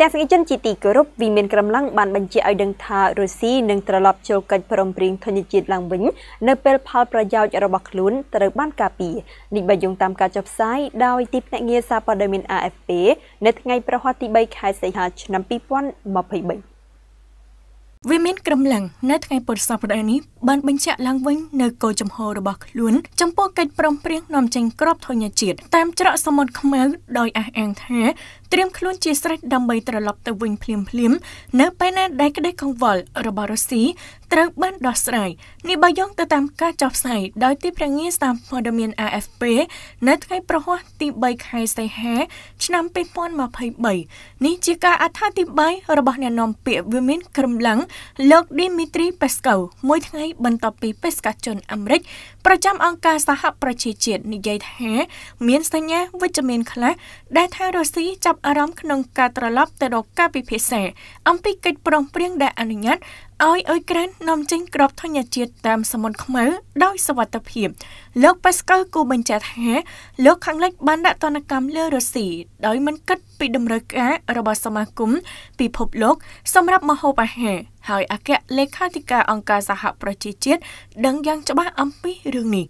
ទាំងសង្ឃជនជាទីគោរពវិមានក្រំឡាំងបានបញ្ជាក់ឲ្យដឹងថារុស្ស៊ីនឹងត្រឡប់ចូលកិច្ចព្រមព្រៀងធញ្ញជាតិឡើងវិញនៅពេលផលប្រយោជន៍របស់ខ្លួនត្រូវបានការពារនេះបើយោងតាមការចុះផ្សាយដោយទីភ្នាក់ងារសារព័ត៌មាន AFP នៅថ្ងៃប្រហ័សទី3ខែសីហាឆ្នាំ2023វាមាន ក្រំឡើងនៅថ្ងៃពុធសប្តាហ៍នេះបានបញ្ជាក់ឡើងវិញនៅគោលចំហរបស់ខ្លួនចំពោះកិច្ចព្រមព្រៀងនាំចេញក្របធញ្ញជាតិតាមច្រកសមុទ្រខ្មៅដោយអះអាងថាត្រៀមខ្លួនជាស្រេចដើម្បីត្រឡប់ទៅវិញភ្លាមភ្លាមនៅពេលណាដែលក្តីកង្វល់របស់រុស្ស៊ីត្រូវបានដោះស្រាយនេះបើយោងទៅតាមការចុះផ្សាយដោយទីភ្នាក់ងារសារព័ត៌មាន AFP នៅថ្ងៃប្រហ័សទី3ខែសីហាឆ្នាំ2023នេះជាការអត្ថាធិប្បាយរបស់អ្នកនាំពាក្យវិមានក្រមឡាំងលោក Dimitri Peskov មួយថ្ងៃបន្ទាប់ពីបេសកជនអាមេរិកប្រចាំអង្គការសហប្រជាជាតិនិយាយថា មានសញ្ញាវិជ្ជមានខ្លះដែលថារុស្ស៊ីចាប់អារម្មណ៍ក្នុងការត្រឡប់ទៅរកការពិភាក្សាអំពីកិច្ចព្រមព្រៀងដែលអនុញ្ញាត ឲ្យអ៊ុយក្រែននាំចេញក្របធញ្ញជាតិតាមសមុទ្រខ្មៅដោយសវត្ថិភាព លោកប៉ាស្កូវគូបញ្ជាក់ថាលោកខាងលិចបានដាក់ទណ្ឌកម្មលើរុស្ស៊ីដោយមិនគិតពីតម្រូវការរបស់សមាគមពិភពលោក សម្រាប់ម្ហូបអាហារហើយអគ្គលេខាធិការអង្គការសហប្រជាជាតិដឹងយ៉ាងច្បាស់អំពីរឿងនេះ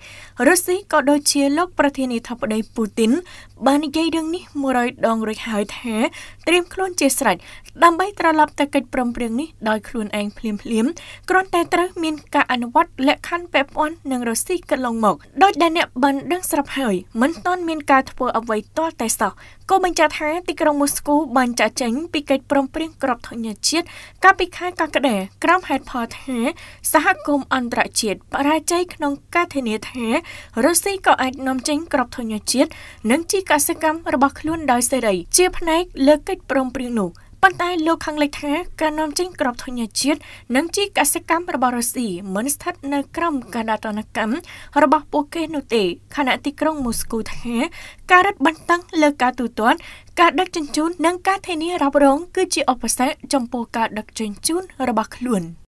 រុស្ស៊ីក៏ដូចជាលោកប្រធានាធិបតីពូទីនបាននិយាយរឿងនេះ100ដងរួចហើយថាត្រៀមខ្លួនជាស្រេចដើម្បីត្រឡប់ទៅកិច្ចព្រមព្រៀងនេះដោយខ្លួនឯងភ្លាមភ្លាមគ្រាន់តែត្រូវមានការអនុវត្តលក្ខខណ្ឌពាក់ព័ន្ធនឹងរុស្ស៊ីកន្លងមកដោយដែលអ្នកបានដឹងស្រាប់ហើយមិនទាន់មានការធ្វើអ្វីទាល់តែសោះក៏បញ្ជាក់ថាទីក្រុងមូស្គូបានចាក់ចេញពីកិច្ចព្រមព្រៀងក្របធញ្ញជាតិកាលពីខែកក្កដាក្រោមហេតុផលថាសហគមន៍អន្តរជាតិបរាជ័យក្នុងការធានាថារុស្ស៊ីក៏អាចនាំចេញក្របធញ្ញជាតិនិងជីកសិកម្មរបស់ខ្លួនដោយសេរីជាផ្នែកលើកិច្ចព្រមព្រៀងនោះ ប៉ុន្តែលោកខាងលិចថាការនាំចេញក្របធញ្ញជាតិនិងជីកសិកម្មរបស់រុស្ស៊ីមិនស្ថិតនៅក្រោមការដាក់ទណ្ឌកម្មរបស់ពួកគេនោះទេខណៈទីក្រុងមូស្គូថាការរឹតបន្តឹងលើការទូទាត់ការដឹកជញ្ជូននិងការធានារ៉ាប់រងគឺជាឧបសគ្គចំពោះការដឹកជញ្ជូនរបស់ខ្លួន។